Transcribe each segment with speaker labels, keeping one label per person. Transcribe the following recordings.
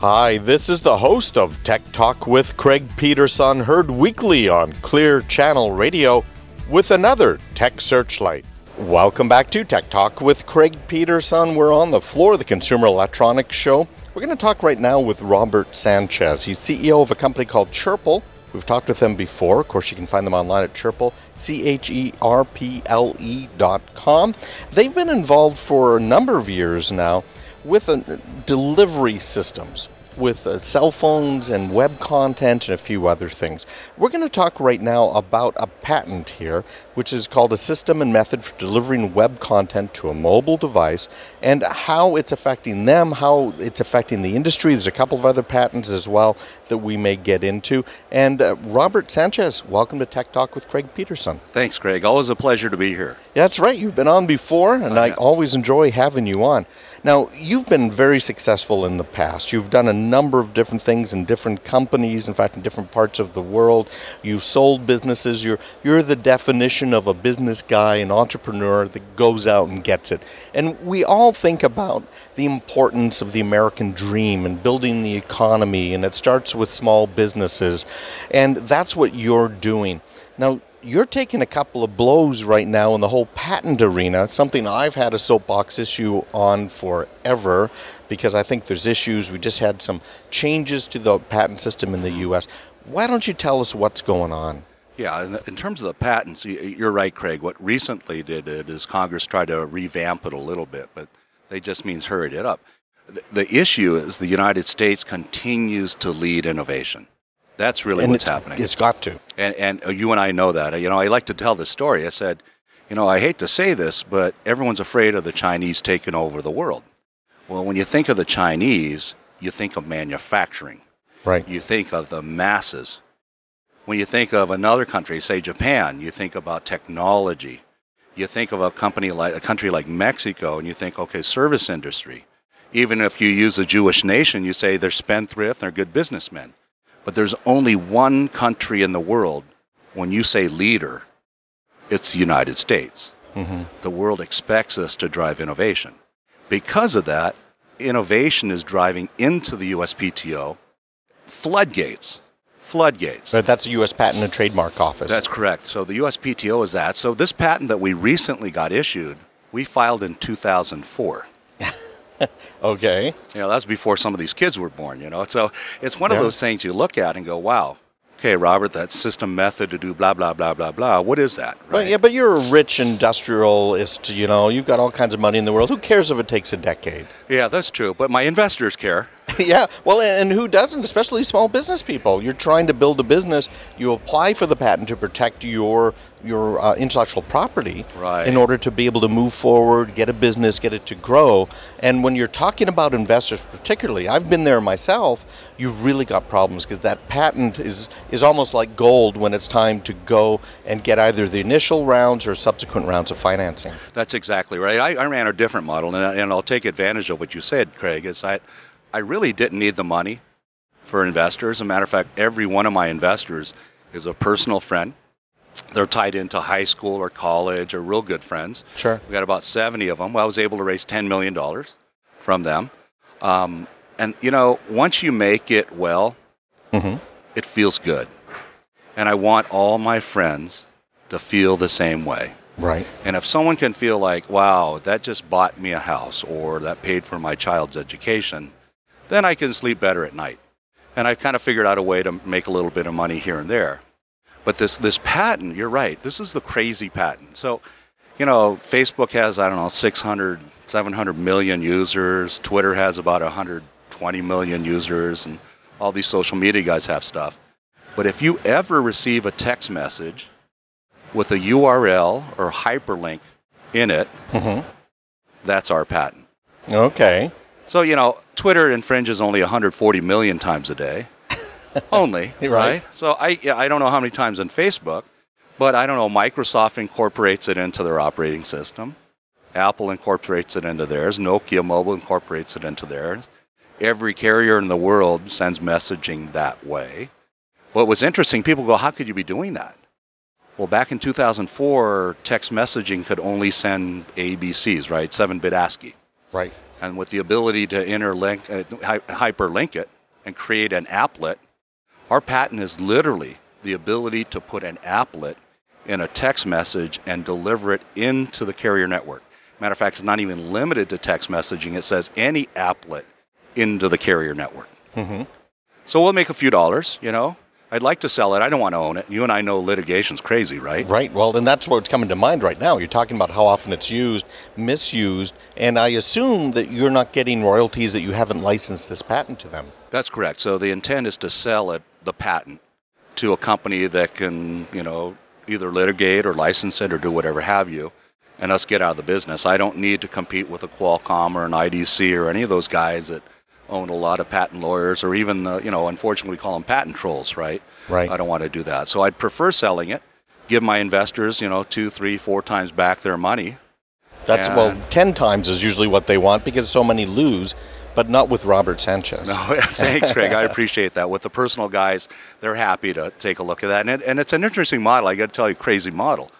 Speaker 1: Hi, this is the host of Tech Talk with Craig Peterson, heard weekly on Clear Channel Radio with another Tech Searchlight. Welcome back to Tech Talk with Craig Peterson. We're on the floor of the Consumer Electronics Show. We're going to talk right now with Robert Sanchez. He's CEO of a company called Cherple. We've talked with them before. Of course, you can find them online at Cherple, C H E R P L E dot com. They've been involved for a number of years now with uh, delivery systems with uh, cell phones and web content and a few other things. We're going to talk right now about a patent here, which is called a system and method for delivering web content to a mobile device and how it's affecting them, how it's affecting the industry. There's a couple of other patents as well that we may get into. And uh, Robert Sanchez, welcome to Tech Talk with Craig Peterson.
Speaker 2: Thanks, Craig. Always a pleasure to be here.
Speaker 1: Yeah, that's right. You've been on before, and I always enjoy having you on. Now, you've been very successful in the past. You've done a number of different things in different companies, in fact, in different parts of the world. You've sold businesses. You're, you're the definition of a business guy, an entrepreneur that goes out and gets it. And we all think about the importance of the American dream and building the economy, and it starts with small businesses. And that's what you're doing. Now, you're taking a couple of blows right now in the whole patent arena, something I've had a soapbox issue on forever because I think there's issues. We just had some changes to the patent system in the U.S. Why don't you tell us what's going on?
Speaker 2: Yeah, in, terms of the patents, you're right, Craig. What recently did it is Congress tried to revamp it a little bit, but they just means hurried it up. The issue is the United States continues to lead innovation. That's really
Speaker 1: and
Speaker 2: what's
Speaker 1: it's,
Speaker 2: happening.
Speaker 1: It's got to.
Speaker 2: And, and uh, you and I know that. You know, I like to tell this story. I said, you know, I hate to say this, but everyone's afraid of the Chinese taking over the world. Well, when you think of the Chinese, you think of manufacturing.
Speaker 1: Right.
Speaker 2: You think of the masses. When you think of another country, say Japan, you think about technology. You think of a company like a country like Mexico, and you think, okay, service industry. Even if you use a Jewish nation, you say they're spendthrift, they're good businessmen. But there's only one country in the world, when you say leader, it's the United States.
Speaker 1: Mm-hmm.
Speaker 2: The world expects us to drive innovation. Because of that, innovation is driving into the USPTO floodgates. Floodgates.
Speaker 1: But that's the U.S. Patent and Trademark Office.
Speaker 2: That's correct. So the USPTO is that. So this patent that we recently got issued, we filed in 2004.
Speaker 1: okay.
Speaker 2: You know, that's before some of these kids were born, you know. So it's one
Speaker 1: Yeah.
Speaker 2: of those things you look at and go, wow, okay, Robert, that system method to do blah, blah, blah, blah, blah. What is that?
Speaker 1: But yeah, but you're a rich industrialist. You know, you've got all kinds of money in the world. Who cares if it takes a decade?
Speaker 2: Yeah, that's true. But my investors care.
Speaker 1: yeah, well, and who doesn't? Especially small business people. You're trying to build a business. You apply for the patent to protect your your uh, intellectual property
Speaker 2: Right.
Speaker 1: in order to be able to move forward, get a business, get it to grow. And when you're talking about investors, particularly, I've been there myself. You've really got problems because that patent is is almost like gold when it's time to go and get either the initial rounds or subsequent rounds of financing.
Speaker 2: That's exactly right. I, I ran a different model, and, I- and I'll take advantage of what you said, Craig. Is I, I really didn't need the money for investors. As a matter of fact, every one of my investors is a personal friend. They're tied into high school or college or real good friends.
Speaker 1: Sure.
Speaker 2: We got about 70 of them. Well, I was able to raise $10 million from them. Um, and, you know, once you make it well,
Speaker 1: Mhm.
Speaker 2: it feels good. And I want all my friends to feel the same way.
Speaker 1: Right.
Speaker 2: And if someone can feel like, wow, that just bought me a house or that paid for my child's education, then I can sleep better at night. And I've kind of figured out a way to make a little bit of money here and there. But this, this patent, you're right, this is the crazy patent. So, you know, Facebook has, I don't know, 600, 700 million users. Twitter has about 120 million users. And all these social media guys have stuff. But if you ever receive a text message with a URL or hyperlink in it,
Speaker 1: Mhm.
Speaker 2: that's our patent.
Speaker 1: Okay.
Speaker 2: So, you know, Twitter infringes only 140 million times a day. only,
Speaker 1: Right.
Speaker 2: right. So I, yeah, I don't know how many times on Facebook, but I don't know, Microsoft incorporates it into their operating system. Apple incorporates it into theirs. Nokia Mobile incorporates it into theirs. Every carrier in the world sends messaging that way. What was interesting, people go, how could you be doing that? Well, back in 2004, text messaging could only send ABCs, right? 7 bit ASCII.
Speaker 1: Right.
Speaker 2: And with the ability to interlink, uh, hyperlink it and create an applet, our patent is literally the ability to put an applet in a text message and deliver it into the carrier network. Matter of fact, it's not even limited to text messaging. It says any applet into the carrier network. Mm-hmm. So we'll make a few dollars, you know. I'd like to sell it. I don't want to own it. You and I know litigation's crazy, right?
Speaker 1: Right. Well, then that's what's coming to mind right now. You're talking about how often it's used, misused, and I assume that you're not getting royalties that you haven't licensed this patent to them.
Speaker 2: That's correct. So the intent is to sell it, the patent, to a company that can, you know, either litigate or license it or do whatever have you, and us get out of the business. I don't need to compete with a Qualcomm or an IDC or any of those guys that own a lot of patent lawyers or even the, you know, unfortunately we call them patent trolls, right?
Speaker 1: Right.
Speaker 2: I don't want to do that. So I'd prefer selling it, give my investors, you know, two, three, four times back their money.
Speaker 1: That's well, ten times is usually what they want because so many lose but not with Robert Sanchez.
Speaker 2: No, thanks, Craig. I appreciate that. With the personal guys, they're happy to take a look at that, and, it, and it's an interesting model. I got to tell you, crazy model.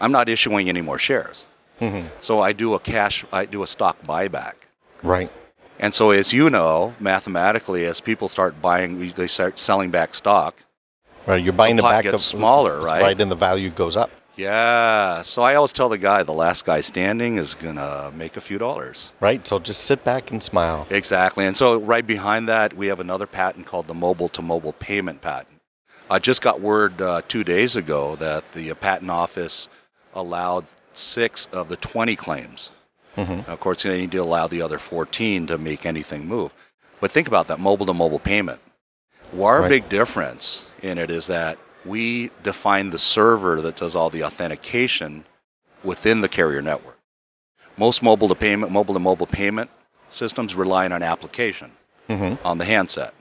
Speaker 2: I'm not issuing any more shares, mm-hmm. so I do a cash, I do a stock buyback.
Speaker 1: Right.
Speaker 2: And so, as you know, mathematically, as people start buying, they start selling back stock.
Speaker 1: Right, you're buying the, the back
Speaker 2: gets of smaller, right?
Speaker 1: Right, and the value goes up.
Speaker 2: Yeah. So I always tell the guy the last guy standing is going to make a few dollars.
Speaker 1: Right. So just sit back and smile.
Speaker 2: Exactly. And so right behind that, we have another patent called the mobile to mobile payment patent. I just got word uh, two days ago that the patent office allowed six of the 20 claims. Mm-hmm. Of course, they need to allow the other 14 to make anything move. But think about that mobile to mobile payment. Our right. big difference in it is that we define the server that does all the authentication within the carrier network. Most mobile to payment, mobile to mobile payment systems rely on an application mm-hmm. on the handset.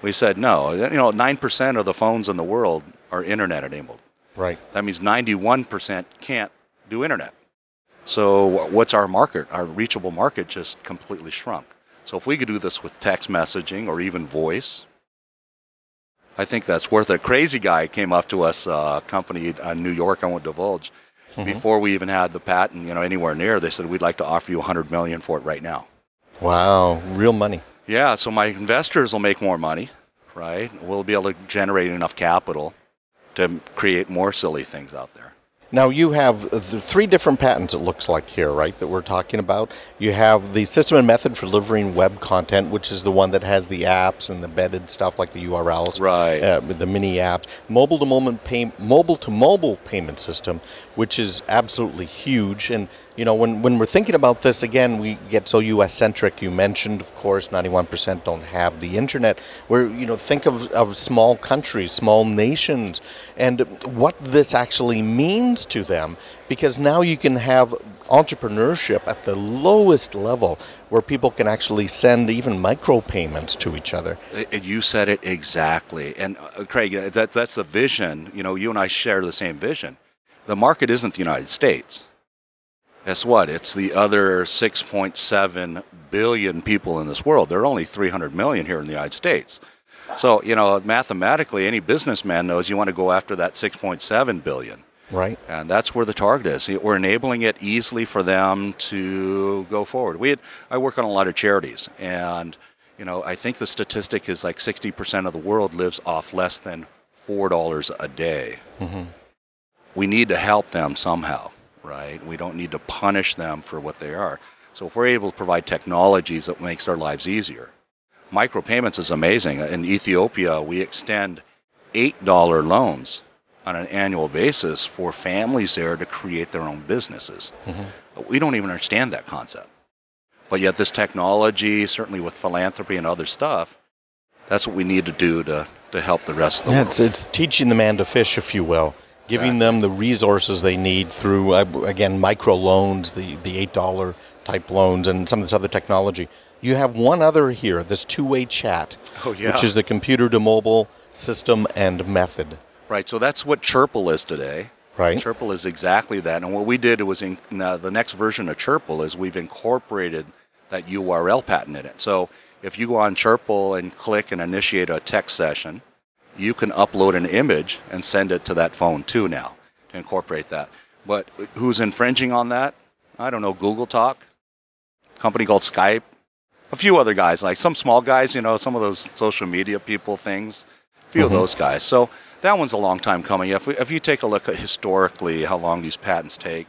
Speaker 2: We said no. You know, nine percent of the phones in the world are internet enabled.
Speaker 1: Right.
Speaker 2: That means ninety-one percent can't do internet. So what's our market? Our reachable market just completely shrunk. So if we could do this with text messaging or even voice, I think that's worth it. Crazy guy came up to us, uh, company in New York. I won't divulge. Mm-hmm. Before we even had the patent, you know, anywhere near, they said we'd like to offer you 100 million for it right now.
Speaker 1: Wow, real money.
Speaker 2: Yeah, so my investors will make more money, right? We'll be able to generate enough capital to create more silly things out there.
Speaker 1: Now you have the three different patents. It looks like here, right? That we're talking about. You have the system and method for delivering web content, which is the one that has the apps and the embedded stuff like the URLs,
Speaker 2: right? Uh,
Speaker 1: the mini apps. Mobile to mobile pay, mobile to mobile payment system, which is absolutely huge. And you know, when, when we're thinking about this again, we get so U.S. centric. You mentioned, of course, 91% don't have the internet. Where you know, think of, of small countries, small nations, and what this actually means to them because now you can have entrepreneurship at the lowest level where people can actually send even micropayments to each other.
Speaker 2: You said it exactly. And uh, Craig, that, that's the vision. You know, you and I share the same vision. The market isn't the United States. Guess what? It's the other 6.7 billion people in this world. There are only 300 million here in the United States. So, you know, mathematically, any businessman knows you want to go after that 6.7 billion.
Speaker 1: Right.
Speaker 2: And that's where the target is. We're enabling it easily for them to go forward. We had, I work on a lot of charities, and you know, I think the statistic is like 60% of the world lives off less than $4 a day. Mm-hmm. We need to help them somehow, right? We don't need to punish them for what they are. So if we're able to provide technologies that makes their lives easier. Micropayments is amazing. In Ethiopia, we extend $8 loans on an annual basis for families there to create their own businesses. Mm-hmm. We don't even understand that concept. But yet, this technology, certainly with philanthropy and other stuff, that's what we need to do to, to help the rest of the
Speaker 1: yeah,
Speaker 2: world.
Speaker 1: It's, it's teaching the man to fish, if you will, giving them the resources they need through, uh, again, micro loans, the, the $8 type loans, and some of this other technology. You have one other here, this two way chat,
Speaker 2: oh, yeah.
Speaker 1: which is the computer to mobile system and method.
Speaker 2: Right. So that's what Cherple is today.
Speaker 1: Right.
Speaker 2: Cherple is exactly that. And what we did was in uh, the next version of Cherple is we've incorporated that URL patent in it. So if you go on Cherple and click and initiate a text session, you can upload an image and send it to that phone too now to incorporate that. But who's infringing on that? I don't know. Google Talk, company called Skype, a few other guys, like some small guys, you know, some of those social media people things, a few
Speaker 1: Mhm.
Speaker 2: of those guys. So that one's a long time coming. If, we, if you take a look at historically how long these patents take,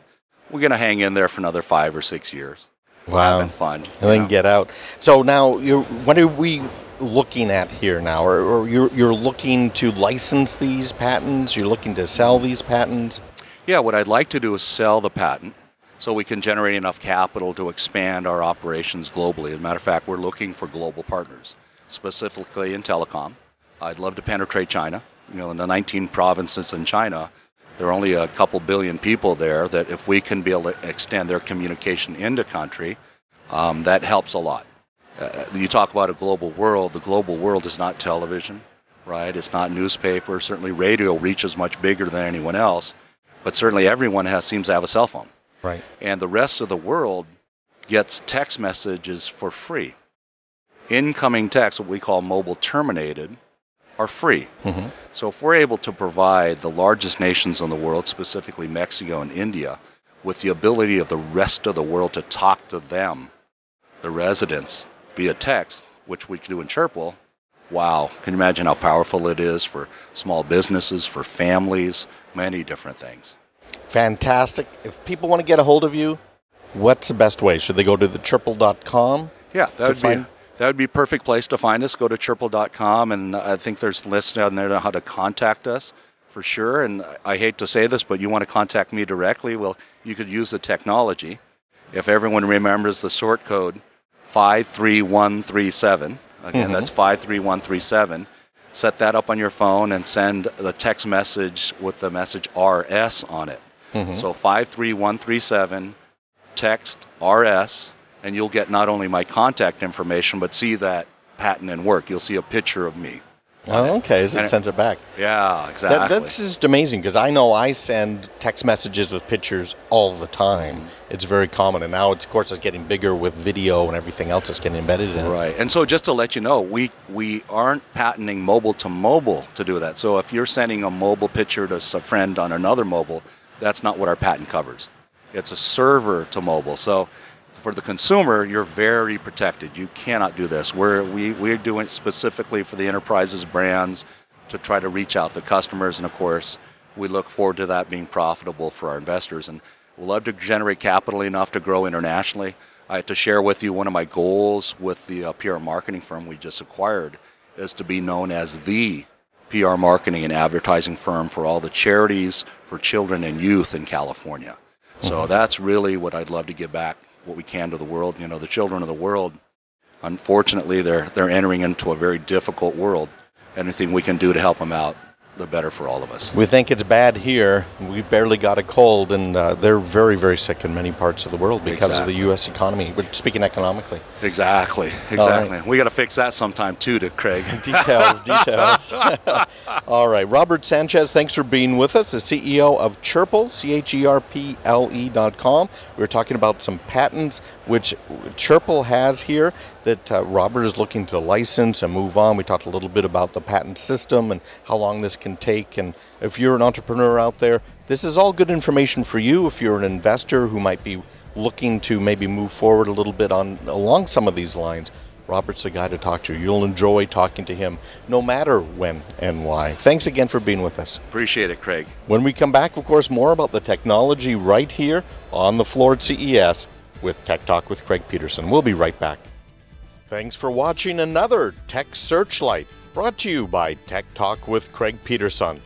Speaker 2: we're going to hang in there for another five or six years.
Speaker 1: Wow.
Speaker 2: Having fun.
Speaker 1: and then
Speaker 2: know.
Speaker 1: get out. So now, you're, what are we looking at here now? Or, or you're, you're looking to license these patents? You're looking to sell these patents?
Speaker 2: Yeah, what I'd like to do is sell the patent so we can generate enough capital to expand our operations globally. As a matter of fact, we're looking for global partners, specifically in telecom. I'd love to penetrate China. You know, in the 19 provinces in China, there are only a couple billion people there that if we can be able to extend their communication into country, um, that helps a lot. Uh, you talk about a global world. The global world is not television, right? It's not newspaper. Certainly, radio reaches much bigger than anyone else, but certainly everyone has seems to have a cell phone,
Speaker 1: Right.
Speaker 2: and the rest of the world gets text messages for free. Incoming texts, what we call mobile terminated, are free.
Speaker 1: Mhm.
Speaker 2: So if we're able to provide the largest nations in the world, specifically Mexico and India, with the ability of the rest of the world to talk to them, the residents, via text, which we can do in Cherple, wow, can you imagine how powerful it is for small businesses, for families, many different things.
Speaker 1: Fantastic. If people want to get a hold of you, what's the best way? Should they go to the cherple.com?
Speaker 2: Yeah, that would
Speaker 1: find-
Speaker 2: be that would be a perfect place to find us. Go to cherple.com, and I think there's lists down there on how to contact us for sure. And I hate to say this, but you want to contact me directly? Well, you could use the technology. If everyone remembers the short code 53137, again,
Speaker 1: Mhm.
Speaker 2: that's 53137. Set that up on your phone and send the text message with the message RS on it.
Speaker 1: Mhm.
Speaker 2: So 53137, text RS, and you'll get not only my contact information, but see that patent and work. You'll see a picture of me.
Speaker 1: Oh, okay. As it
Speaker 2: it-
Speaker 1: sends it back.
Speaker 2: Yeah, exactly.
Speaker 1: That, that's just amazing because I know I send text messages with pictures all the time. Mm-hmm. It's very common, and now it's of course it's getting bigger with video and everything else that's getting embedded in it.
Speaker 2: Right. And so just to let you know, we we aren't patenting mobile to mobile to do that. So if you're sending a mobile picture to a friend on another mobile, that's not what our patent covers. It's a server to mobile. So for the consumer, you're very protected. You cannot do this. We're we, we're doing it specifically for the enterprises brands to try to reach out to customers and of course we look forward to that being profitable for our investors and we'd love to generate capital enough to grow internationally. I have to share with you one of my goals with the uh, PR marketing firm we just acquired is to be known as the PR marketing and advertising firm for all the charities for children and youth in California. So that's really what I'd love to give back, what we can to the world. You know, the children of the world, unfortunately, they're they're entering into a very difficult world. Anything we can do to help them out, the better for all of us.
Speaker 1: We think it's bad here. We've barely got a cold, and uh, they're very, very sick in many parts of the world because of the U.S. economy. We're speaking economically.
Speaker 2: Exactly, exactly. We got to fix that sometime too, to Craig.
Speaker 1: Details, details. All right. Robert Sanchez, thanks for being with us, the CEO of Cherple, C H E R P L E dot com. We were talking about some patents which Cherple has here that uh, Robert is looking to license and move on. We talked a little bit about the patent system and how long this can take. And if you're an entrepreneur out there, this is all good information for you. If you're an investor who might be looking to maybe move forward a little bit on along some of these lines, Robert's the guy to talk to. You'll enjoy talking to him no matter when and why. Thanks again for being with us.
Speaker 2: Appreciate it, Craig.
Speaker 1: When we come back, of course, more about the technology right here on the floor at CES with Tech Talk with Craig Peterson. We'll be right back. Thanks for watching another Tech Searchlight brought to you by Tech Talk with Craig Peterson.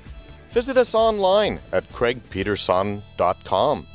Speaker 1: Visit us online at craigpeterson.com.